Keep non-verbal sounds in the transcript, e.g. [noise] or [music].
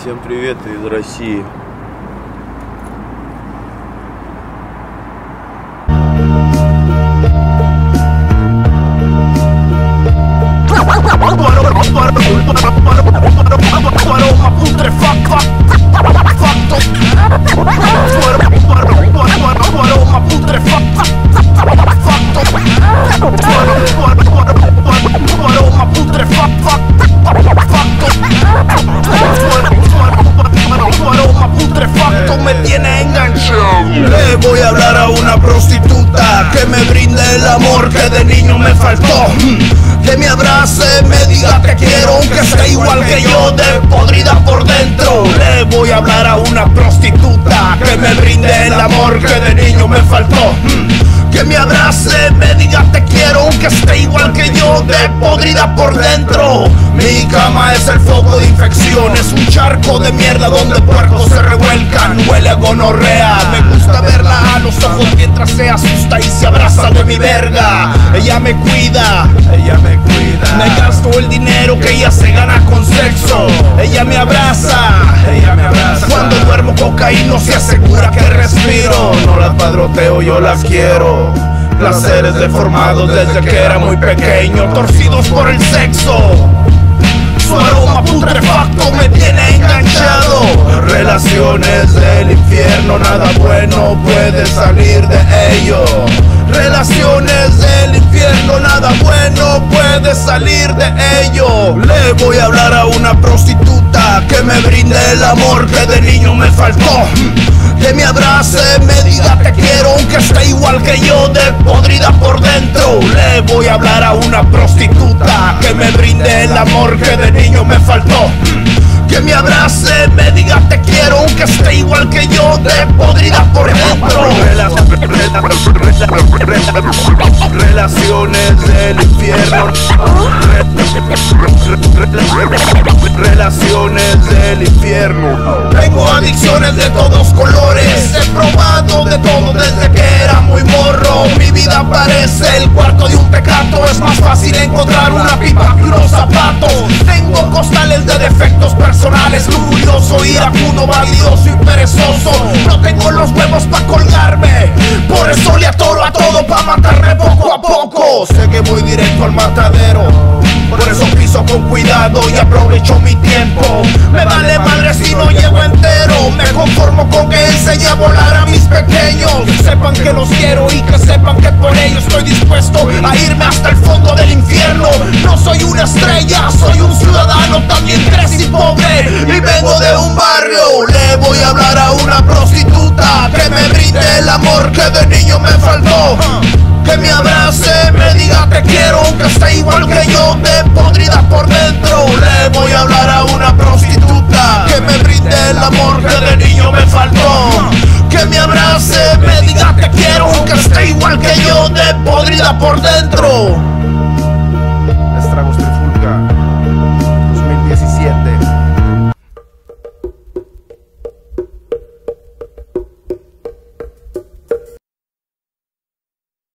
Всем привет из России. [laughs] voy a hablar a una prostituta que me brinde el amor que de niño me faltó. Que me abrace, me diga te quiero, aunque sea igual que yo, de podrida por dentro. Le voy a hablar a una prostituta que me brinde el amor que de niño me faltó. Que me abrace, esté igual que yo, de podrida por dentro. Mi cama es el foco de infección, es un charco de mierda donde puercos se revuelcan. Huele a gonorrea, me gusta verla a los ojos mientras se asusta y se abraza de mi verga. Ella me cuida, ella me cuida. Me gasto el dinero que ella se gana con sexo. Ella me abraza, ella me abraza. Cuando duermo cocaína se asegura que respiro. No las padroteo, yo las quiero. Placeres deformados desde que era muy pequeño, torcidos por el sexo. Su aroma putrefacto me tiene enganchado. Relaciones del infierno, nada bueno puede salir de ello. Relaciones del infierno, nada bueno puede salir de ello. Le voy a hablar a una prostituta que me brinde el amor que de niño me faltó. Que me abrace, me diga te quiero, aunque esté igual que yo, de podrida por dentro. Le voy a hablar a una prostituta que me brinde el amor que de niño me faltó. Que me abrace, me diga te quiero, aunque esté igual que yo, de podrida por dentro. Relaciones Relaciones del infierno. Tengo adicciones de todos colores. He probado de todo desde que era muy morro. Mi vida parece el cuarto de un pecato. Es más fácil encontrar una pipa que unos zapatos. Tengo costales de defectos personales. Lujurioso, iracundo, valioso y perezoso. No tengo los huevos para colgarme. Por eso le atoro a todo para matarme poco a poco. Sé que voy directo al matadero. Por eso piso con cuidado y aprovecho mi tiempo. Me vale madre si no llego entero. Me conformo con que enseñe a volar a mis pequeños. Sepan que los quiero y que sepan que por ello estoy dispuesto a irme hasta el fondo del infierno. No soy una estrella, soy un ciudadano también una prostituta que me brinde el amor que de niño me faltó. Que me abrace, me diga te quiero, aunque esté igual que yo, de podrida por dentro. Le voy a hablar a una prostituta que me brinde el amor que de niño me faltó. Que me abrace, me diga te quiero, aunque esté igual que yo, de podrida por dentro.